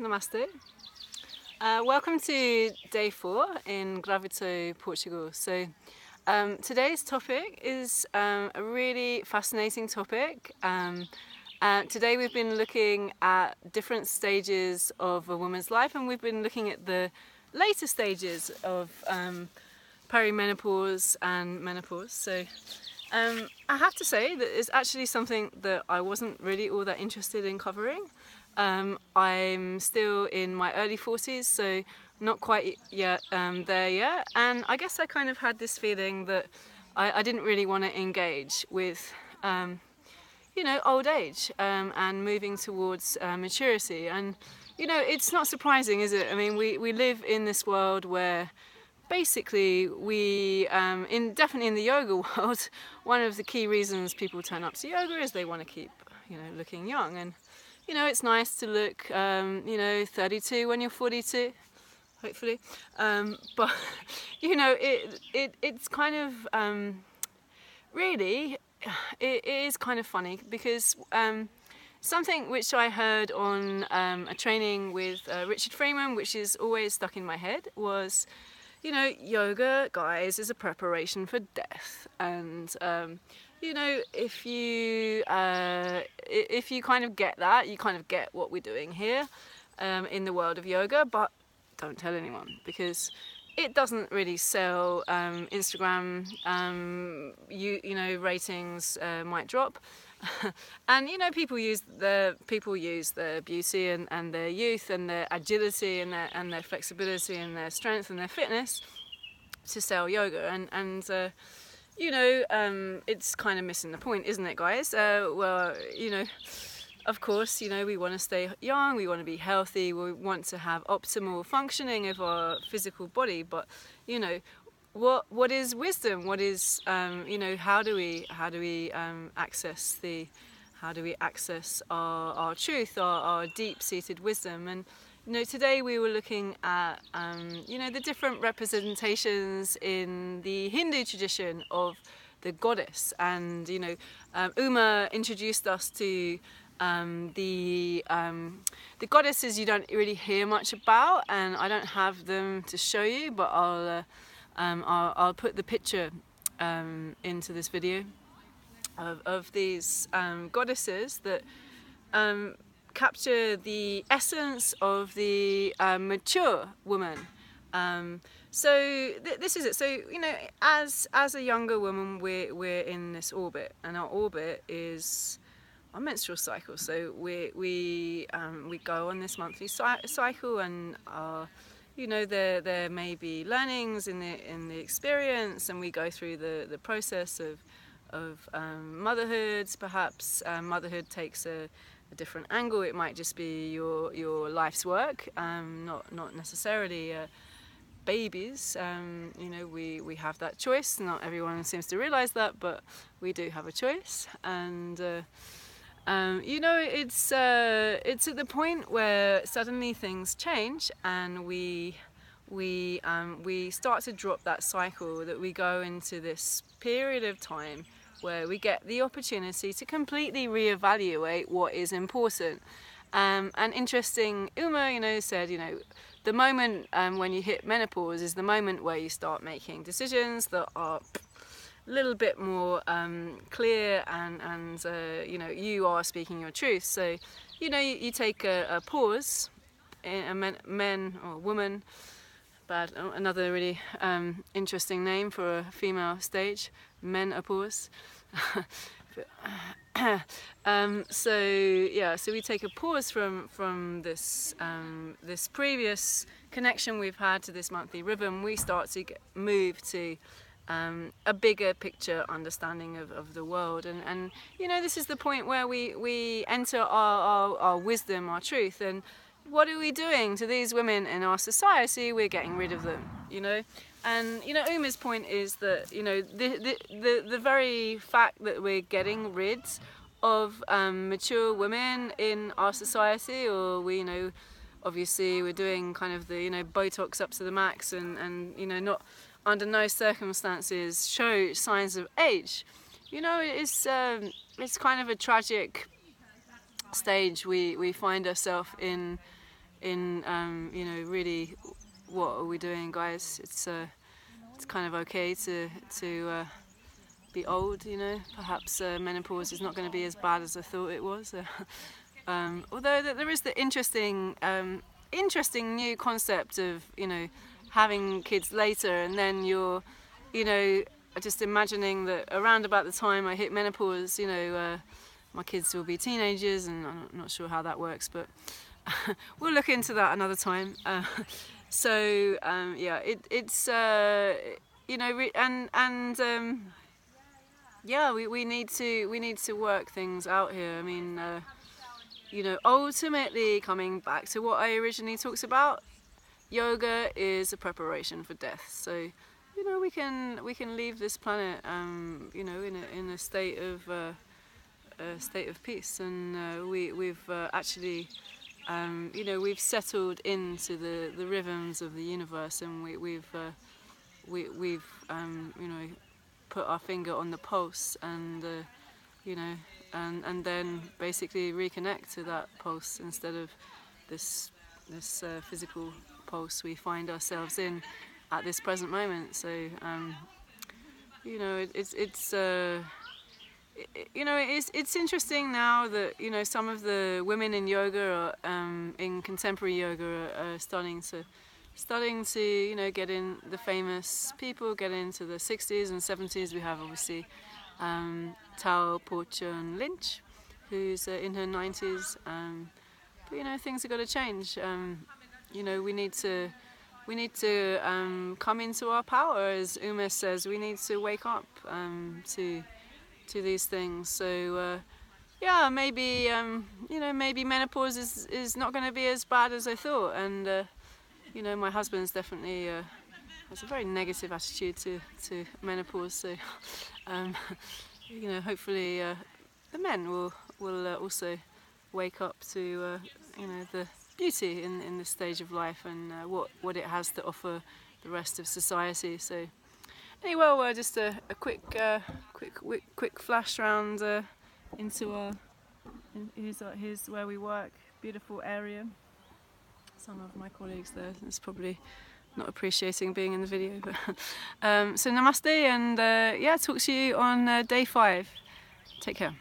namaste. Uh, welcome to day four in Gravito, Portugal. So um, today's topic is um, a really fascinating topic. Um, uh, today we've been looking at different stages of a woman's life and we've been looking at the later stages of um, perimenopause and menopause. So um, I have to say that it's actually something that I wasn't really all that interested in covering. Um, I'm still in my early 40s, so not quite yet um, there yet. And I guess I kind of had this feeling that I, I didn't really want to engage with, um, you know, old age um, and moving towards uh, maturity. And, you know, it's not surprising, is it? I mean, we, we live in this world where basically we um, in definitely in the yoga world one of the key reasons people turn up to yoga is they want to keep you know looking young and you know, it's nice to look, um, you know, 32 when you're 42, hopefully. Um, but, you know, it, it, it's kind of, um, really, it, it is kind of funny because um, something which I heard on um, a training with uh, Richard Freeman, which is always stuck in my head, was, you know, yoga, guys, is a preparation for death. And, um, you know, if you uh, if you kind of get that, you kind of get what we're doing here um, in the world of yoga, but don't tell anyone because it doesn't really sell. Um, Instagram, um, you you know, ratings uh, might drop, and you know, people use the people use their beauty and, and their youth and their agility and their and their flexibility and their strength and their fitness to sell yoga and and. Uh, you know, um, it's kind of missing the point, isn't it, guys? Uh, well, you know, of course, you know, we want to stay young, we want to be healthy, we want to have optimal functioning of our physical body, but, you know, what what is wisdom? What is, um, you know, how do we how do we um, access the how do we access our, our truth, our, our deep-seated wisdom? And you know, today we were looking at, um, you know, the different representations in the Hindu tradition of the goddess. And, you know, um, Uma introduced us to um, the um, the goddesses you don't really hear much about, and I don't have them to show you, but I'll uh, um, I'll, I'll, put the picture um, into this video of, of these um, goddesses that um, capture the essence of the uh, mature woman. So th this is it. So you know, as as a younger woman, we're we're in this orbit, and our orbit is our menstrual cycle. So we we um, we go on this monthly cycle, and our, you know there there may be learnings in the in the experience, and we go through the the process of of um, motherhood. Perhaps um, motherhood takes a a different angle. It might just be your your life's work, um, not not necessarily uh, babies. Um, you know, we we have that choice. Not everyone seems to realise that, but we do have a choice. And uh, um, you know, it's uh, it's at the point where suddenly things change, and we we um, we start to drop that cycle. That we go into this period of time where we get the opportunity to completely reevaluate what is important. Um, and interesting, Uma, you know, said, you know, the moment um, when you hit menopause is the moment where you start making decisions that are a little bit more um, clear and, and uh, you know, you are speaking your truth. So, you know, you, you take a, a, pause, a men, men or woman, bad, another really um, interesting name for a female stage, menopause. um, so yeah, so we take a pause from from this um, this previous connection we've had to this monthly rhythm. We start to get, move to um, a bigger picture understanding of, of the world, and, and you know this is the point where we we enter our, our, our wisdom, our truth, and what are we doing to these women in our society? We're getting rid of them, you know. And you know, Uma's point is that you know the the the, the very fact that we're getting rid of um, mature women in our society, or we you know, obviously we're doing kind of the you know Botox up to the max, and and you know not under no circumstances show signs of age. You know, it's um, it's kind of a tragic stage we we find ourselves in in um, you know really what are we doing, guys? It's uh, it's kind of okay to to uh, be old, you know. Perhaps uh, menopause is not going to be as bad as I thought it was. um, although there is the interesting um, interesting new concept of you know having kids later, and then you're you know just imagining that around about the time I hit menopause, you know. Uh, my kids will be teenagers, and I'm not sure how that works, but we'll look into that another time. Uh, so um, yeah, it, it's uh, you know, and and um, yeah, we, we need to we need to work things out here. I mean, uh, you know, ultimately coming back to what I originally talked about, yoga is a preparation for death. So you know, we can we can leave this planet, um, you know, in a in a state of uh, a state of peace, and uh, we we've uh, actually um, you know, we've settled into the, the rhythms of the universe and we, we've, uh, we, we've um, you know, put our finger on the pulse and, uh, you know, and, and then basically reconnect to that pulse instead of this, this uh, physical pulse we find ourselves in at this present moment. So, um, you know, it, it's, it's uh, you know, it's it's interesting now that you know some of the women in yoga, are, um, in contemporary yoga, are, are, starting to starting to you know get in the famous people, get into the 60s and 70s. We have obviously um, Tao Porchon-Lynch, who's uh, in her 90s. Um, know, things have got to change. Um, you know, we need to we need to um, come into our power, as Uma says. We need to wake up um, to to these things. So uh, yeah, maybe um, you know maybe menopause is is not going to be as bad as I thought, and uh, you know my husband's definitely uh, has a very negative attitude to to menopause. So um, you know hopefully uh, the men will will uh, also wake up to uh, you know the beauty in in this stage of life and what what it has to offer the rest of society. So. Anyway, well, uh, just a, a quick, uh, quick, quick, quick flash round uh, into our. Here's, uh, here's where we work. Beautiful area. Some of my colleagues there. It's probably not appreciating being in the video. But um, so namaste, and uh, yeah, talk to you on uh, day five. Take care.